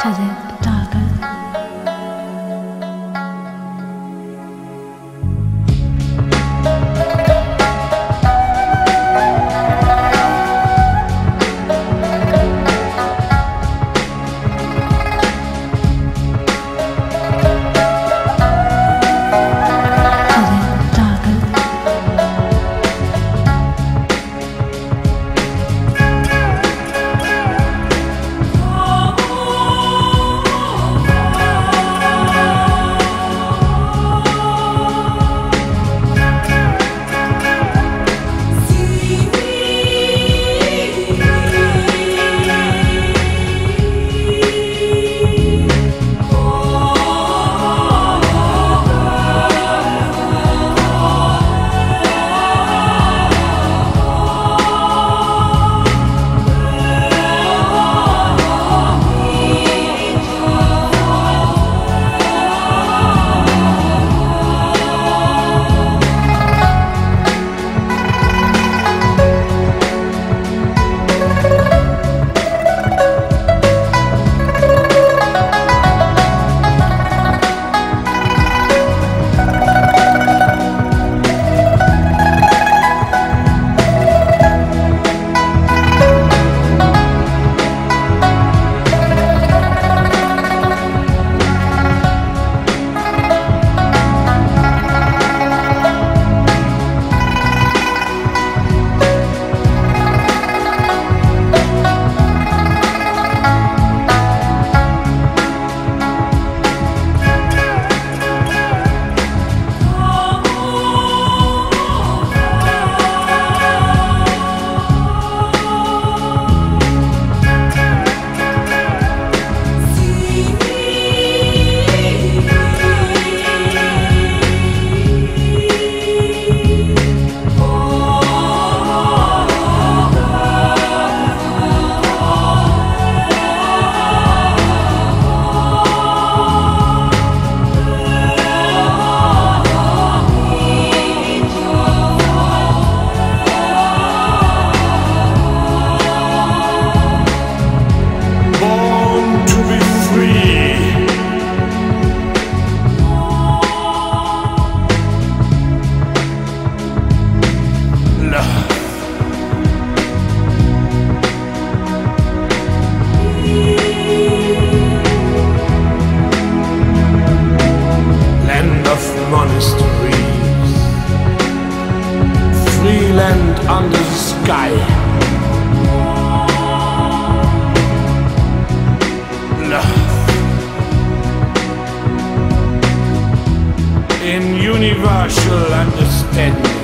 Kader Dagen. Monasteries. Free land under the sky. love in universal understanding.